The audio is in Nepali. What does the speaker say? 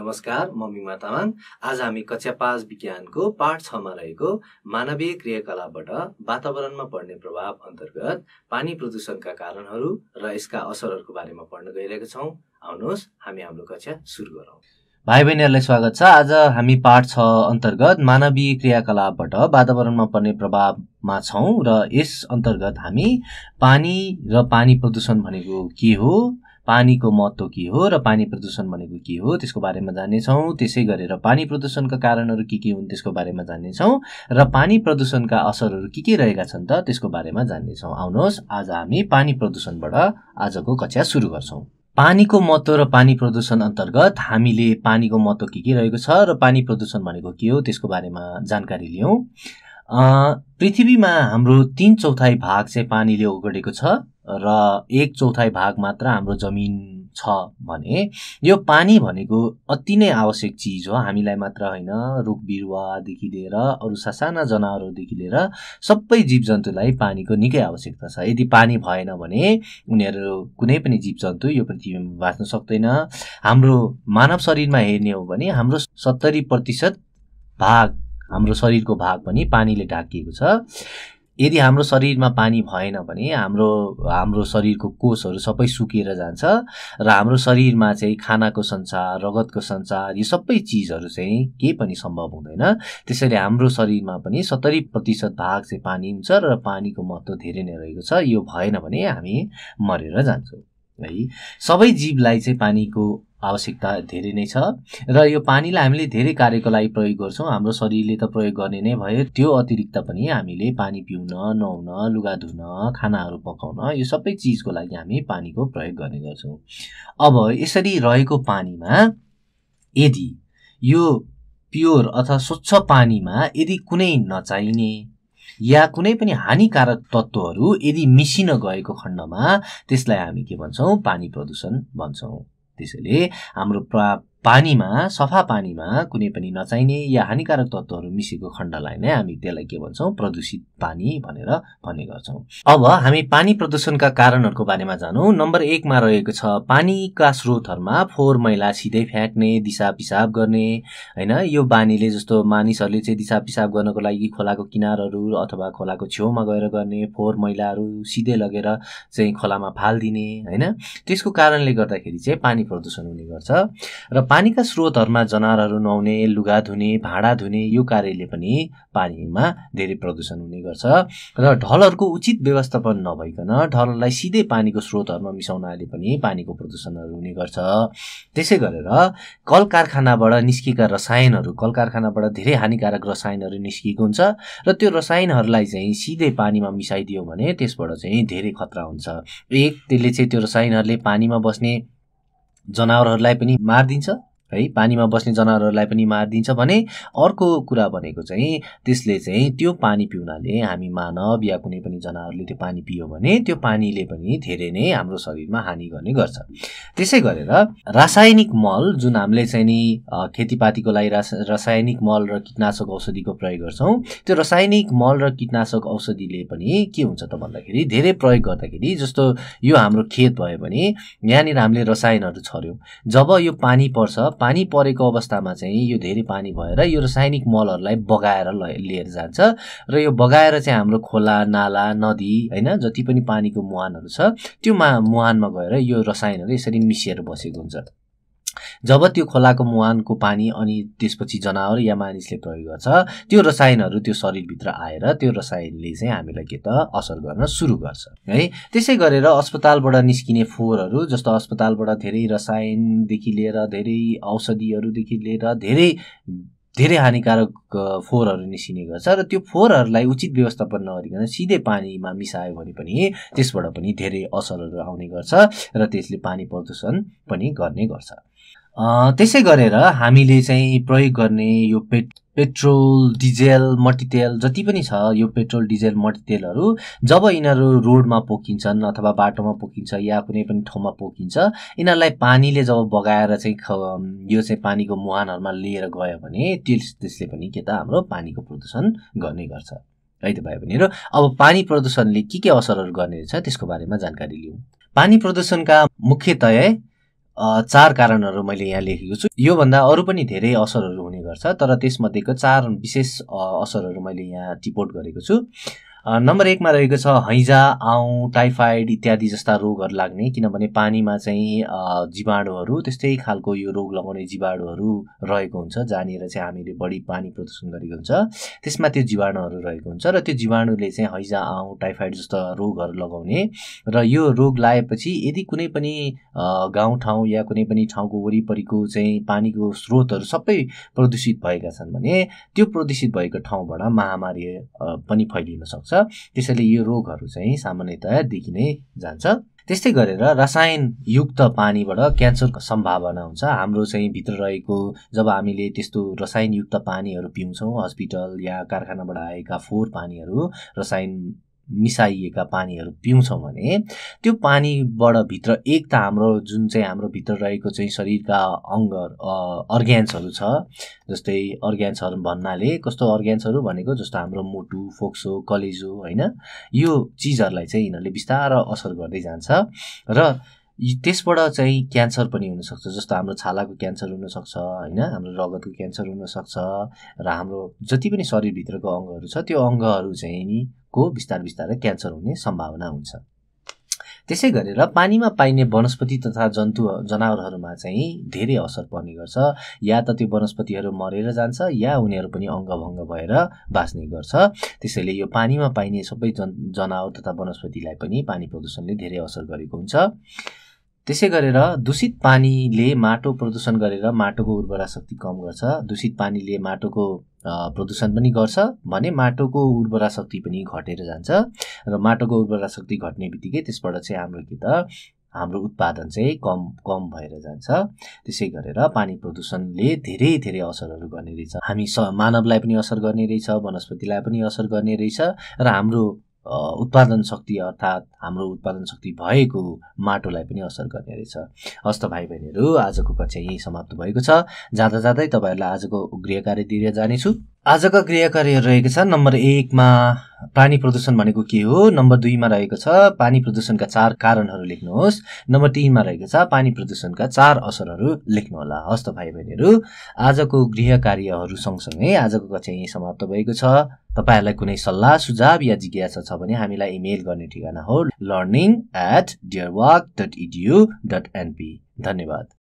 नमस्कार म मिमा तामाङ। आज हामी कक्षा पाँच विज्ञानको पाठ छमा रहेको मानवीय क्रियाकलापबाट वातावरणमा पर्ने प्रभाव अन्तर्गत पानी प्रदूषणका कारणहरू र यसका असरहरूको बारेमा पढ्न गइरहेका छौँ। आउनुहोस् हामी हाम्रो कक्षा सुरु गरौँ। भाइ बहिनीहरूलाई स्वागत छ। आज हामी पाठ छ अन्तर्गत मानवीय क्रियाकलापबाट वातावरणमा पर्ने प्रभावमा छौँ र यस अन्तर्गत हामी पानी र पानी प्रदूषण भनेको के हो पानीको महत्त्व के हो र पानी प्रदूषण भनेको के हो त्यसको बारेमा जान्नेछौँ त्यसै गरेर पानी प्रदूषणका कारणहरू के के हुन् त्यसको बारेमा जान्नेछौँ र पानी प्रदूषणका असरहरू के के रहेका छन् त त्यसको बारेमा जान्नेछौँ आउनुहोस् आज हामी पानी प्रदूषणबाट आजको कक्षा सुरु गर्छौँ। पानीको महत्त्व र पानी प्रदूषण अन्तर्गत हामीले पानीको महत्त्व के के रहेको छ र पानी प्रदूषण भनेको के हो त्यसको बारेमा जानकारी लियौँ। पृथ्वीमा हाम्रो तिन चौथाइ भाग चाहिँ पानीले ओगटेको छ। र एक चौथाइ भाग मात्र हाम्रो जमिन छ भने यो पानी भनेको अति नै आवश्यक चिज हो। हामीलाई मात्र होइन रुख बिरुवादेखि लिएर अरू सासाना जनावरहरूदेखि लिएर सबै जीव जन्तुलाई पानीको निकै आवश्यकता छ। यदि पानी भएन भने उनीहरू कुनै पनि जीव जन्तु यो पृथ्वीमा बाँच्न सक्दैन। हाम्रो मानव शरीरमा हेर्ने हो भने हाम्रो सत्तरी प्रतिशत भाग हाम्रो शरीरको भाग पनि पानीले ढाकिएको छ। यदि हाम्रो शरीरमा पानी भएन भने हाम्रो हाम्रो शरीरको कोषहरू सबै सुकेर जान्छ र हाम्रो शरीरमा चाहिँ खानाको सञ्चार रगतको सञ्चार यो सबै चिजहरू चाहिँ केही पनि सम्भव हुँदैन। त्यसैले हाम्रो शरीरमा पनि सत्तरी प्रतिशत भाग चाहिँ पानी हुन्छ र पानीको महत्त्व धेरै नै रहेको छ। यो भएन भने हामी मरेर जान्छौँ। है सबै जीवलाई चाहिँ पानीको आवश्यकता धेरै नै छ। र यो पानीलाई हामीले धेरै कार्यको लागि प्रयोग गर्छौँ। हाम्रो शरीरले त प्रयोग गर्ने नै भयो। त्यो अतिरिक्त पनि हामीले पानी पिउन नुहाउन लुगा धुन खानाहरू पकाउन यो सबै चिजको लागि हामी पानीको प्रयोग गर्ने गर्छौँ। अब यसरी रहेको पानीमा यदि यो प्योर अथवा स्वच्छ पानीमा यदि कुनै नचाहिने या कुनै पनि हानिकारक तत्त्वहरू यदि मिसिन गएको खण्डमा त्यसलाई हामी के भन्छौँ? पानी प्रदूषण भन्छौँ। त्यसैले हाम्रो पानीमा सफा पानीमा कुनै पनि नचाहिने या हानिकारक तत्त्वहरू मिसेको खण्डलाई नै हामी त्यसलाई के भन्छौँ प्रदूषित पानी भनेर भन्ने गर्छौँ। अब हामी पानी प्रदूषणका कारणहरूको बारेमा जानौँ। नम्बर एकमा रहेको छ पानीका स्रोतहरूमा फोहोर मैला सिधै फ्याँक्ने दिसा पिसाब गर्ने होइन? यो बानीले जस्तो मानिसहरूले चाहिँ दिसा पिसाब गर्नको लागि खोलाको किनारहरू अथवा खोलाको छेउमा गएर गर्ने फोहोर मैलाहरू सिधै लगेर चाहिँ खोलामा फालिदिने होइन? त्यसको कारणले गर्दाखेरि चाहिँ पानी प्रदूषण हुने गर्छ। र पानीका स्रोतहरूमा जनावरहरू नुहाउने लुगा धुने भाँडा धुने यो कार्यले पनि पानीमा धेरै प्रदूषण हुने गर्छ। र ढलहरूको उचित व्यवस्थापन नभइकन ढललाई सिधै पानीको स्रोतहरूमा मिसाउनाले पनि पानीको प्रदूषणहरू हुने गर्छ। त्यसै गरेर कल कारखानाबाट निस्किएका रसायनहरू कल कारखानाबाट धेरै हानिकारक रसायनहरू निस्किएको हुन्छ र त्यो रसायनहरूलाई चाहिँ सिधै पानीमा मिसाइदियो भने त्यसबाट चाहिँ धेरै खतरा हुन्छ। एक त्यसले चाहिँ त्यो रसायनहरूले पानीमा बस्ने जनावरहरूलाई पनि मारिदिन्छ। है पानीमा बस्ने जनावरहरूलाई पनि मारिदिन्छ भने अर्को कुरा भनेको चाहिँ त्यसले चाहिँ त्यो पानी पिउनाले हामी मानव या कुनै पनि जनावरले त्यो पानी पियो भने त्यो पानीले पनि धेरै नै हाम्रो शरीरमा हानि गर्ने गर्छ। त्यसै गरेर रासायनिक मल जुन हामीले चाहिँ नि खेतीपातीको लागि रासायनिक मल र कीटनाशक औषधिको प्रयोग गर्छौँ त्यो रासायनिक मल र कीटनाशक औषधिले पनि के हुन्छ त भन्दाखेरि धेरै प्रयोग गर्दाखेरि जस्तो यो हाम्रो खेत भयो भने यहाँनिर हामीले रसायनहरू छर्यौँ जब यो पानी पर्छ पानी परेको अवस्थामा चाहिँ यो धेरै पानी भएर यो रासायनिक मलहरूलाई बगाएर लिएर जान्छ र यो बगाएर चाहिँ हाम्रो खोला नाला नदी होइन जति पनि पानीको मुहानहरू छ त्यो मा मुहानमा गएर यो रसायनहरू यसरी मिसिएर बसेको हुन्छ। जब त्यो खोलाको मुहानको पानी अनि त्यसपछि जनावर या मानिसले प्रयोग गर्छ त्यो रसायनहरू त्यो शरीरभित्र आएर त्यो रसायनले चाहिँ हामीलाई के त असर गर्न सुरु गर्छ। है त्यसै गरेर अस्पतालबाट निस्किने फोहोरहरू जस्तो अस्पतालबाट धेरै रसायनदेखि लिएर धेरै औषधिहरूदेखि लिएर धेरै धेरै हानिकारक फोहोरहरू निस्किने गर्छ र त्यो फोहोरहरूलाई उचित व्यवस्थापन नगरिकन सिधै पानीमा मिसायो भने पनि त्यसबाट पनि धेरै असरहरू आउने गर्छ र त्यसले पानी प्रदूषण पनि गर्ने गर्छ। त्यसै गरेर हामीले चाहिँ प्रयोग गर्ने यो पेट पेट्रोल डिजेल मट्टितेल जति पनि छ यो पेट्रोल डिजेल मट्टितेलहरू जब यिनीहरू रोडमा पोखिन्छन् अथवा बाटोमा पोखिन्छ या कुनै पनि ठाउँमा पोखिन्छ यिनीहरूलाई पानीले जब बगाएर चाहिँ यो चाहिँ पानीको मुहानहरूमा लिएर गयो भने त्यस त्यसले पनि के त हाम्रो पानीको प्रदूषण गर्ने गर्छ। है त भाइ बहिनीहरू अब पानी प्रदूषणले के के असरहरू गर्ने रहेछ त्यसको बारेमा जानकारी लिउँ। पानी प्रदूषणका मुख्यतया चार कारणहरू मैले यहाँ लेखेको छु। योभन्दा अरू पनि धेरै असरहरू हुने गर्छ तर त्यसमध्येको चार विशेष असरहरू मैले यहाँ टिपोट गरेको छु। नम्बर एकमा रहेको छ हैजा आउँ टाइफाइड इत्यादि जस्ता रोगहरू लाग्ने। किनभने पानीमा चाहिँ जीवाणुहरू त्यस्तै खालको यो रोग लगाउने जीवाणुहरू रहेको हुन्छ जहाँनिर चाहिँ हामीले बढी पानी प्रदूषण गरेको हुन्छ। त्यसमा त्यो जीवाणुहरू रहेको हुन्छ र त्यो जीवाणुले चाहिँ हैजा आउँ टाइफाइड जस्ता रोगहरू लगाउने र यो रोग लगाएपछि यदि कुनै पनि गाउँठाउँ या कुनै पनि ठाउँको वरिपरिको चाहिँ पानीको स्रोतहरू सबै प्रदूषित भएका छन् भने त्यो प्रदूषित भएको ठाउँबाट महामारी पनि फैलिन सक्छ। सक्छ त्यसैले यो रोगहरू चाहिँ सामान्यतया देखि नै जान्छ। त्यस्तै गरेर रसायनयुक्त पानीबाट क्यान्सरको सम्भावना हुन्छ। हाम्रो चाहिँ भित्र रहेको जब हामीले त्यस्तो रसायनयुक्त पानीहरू पिउँछौँ हस्पिटल या कारखानाबाट आएका फोहोर पानीहरू रसायन मिसाइएका पानीहरू पिउँछौँ भने त्यो पानीबाट भित्र एक त हाम्रो जुन चाहिँ हाम्रो भित्र रहेको चाहिँ शरीरका अङ्ग अर्ग्यान्सहरू छ जस्तै अर्ग्यान्सहरू भन्नाले कस्तो अर्ग्यान्सहरू भनेको जस्तो हाम्रो मुटु फोक्सो कलेजो होइन? यो चिजहरूलाई चाहिँ यिनीहरूले बिस्तारो असर गर्दै जान्छ र त्यसबाट चाहिँ क्यान्सर पनि हुनसक्छ जस्तो हाम्रो छालाको क्यान्सर हुनसक्छ होइन? हाम्रो रगतको क्यान्सर हुनसक्छ र हाम्रो जति पनि शरीरभित्रको अङ्गहरू छ त्यो अङ्गहरू चाहिँ नि को बिस्तार बिस्तारै क्यान्सर हुने सम्भावना हुन्छ। त्यसै गरेर पानीमा पाइने वनस्पति तथा जन्तु जनावरहरूमा चाहिँ धेरै असर पर्ने गर्छ। या त त्यो वनस्पतिहरू मरेर जान्छ या उनीहरू पनि अङ्गभङ्ग भएर बाँच्ने गर्छ। त्यसैले यो पानीमा पाइने सबै जन जनावर तथा वनस्पतिलाई पनि पानी प्रदूषणले धेरै असर गरेको हुन्छ। त्यसै गरेर दूषित पानीले माटो प्रदूषण गरेर माटोको उर्वरा शक्ति कम गर्छ। दूषित पानीले माटोको प्रदूषण पनि गर्छ भने माटोको उर्वरा शक्ति पनि घटेर जान्छ। र माटोको उर्वरा शक्ति घट्ने बित्तिकै त्यसबाट चाहिँ हाम्रो के त हाम्रो उत्पादन चाहिँ कम कम भएर जान्छ। त्यसै गरेर पानी प्रदूषणले धेरै धेरै असरहरू गर्ने रहेछ। हामी स मानवलाई पनि असर गर्ने रहेछ वनस्पतिलाई पनि असर गर्ने रहेछ। र हाम्रो उत्पादन शक्ति अर्थात् हाम्रो उत्पादन शक्ति भएको माटोलाई पनि असर गर्ने रहेछ। हस्त भाइ बहिनीहरू आजको कक्षा यहीँ समाप्त भएको छ। जाँदा जाँदै तपाईँहरूलाई आजको गृह कार्य दिएर जानेछु। आजका गृह कार्यहरू रहेको छ नम्बर एकमा पानी प्रदूषण भनेको के हो? नम्बर दुईमा रहेको छ पानी प्रदूषणका चार कारणहरू लेख्नुहोस्। नम्बर तिनमा रहेको छ पानी प्रदूषणका चार असरहरू लेख्नुहोला। हस्त भाइ बहिनीहरू आजको गृह कार्यहरू सँगसँगै आजको कक्षा यहीँ समाप्त भएको छ। तपाईँहरूलाई कुनै सल्लाह सुझाव या जिज्ञासा छ भने हामीलाई इमेल गर्ने ठेगाना हो learning at dear dot edu dot NP धन्यवाद।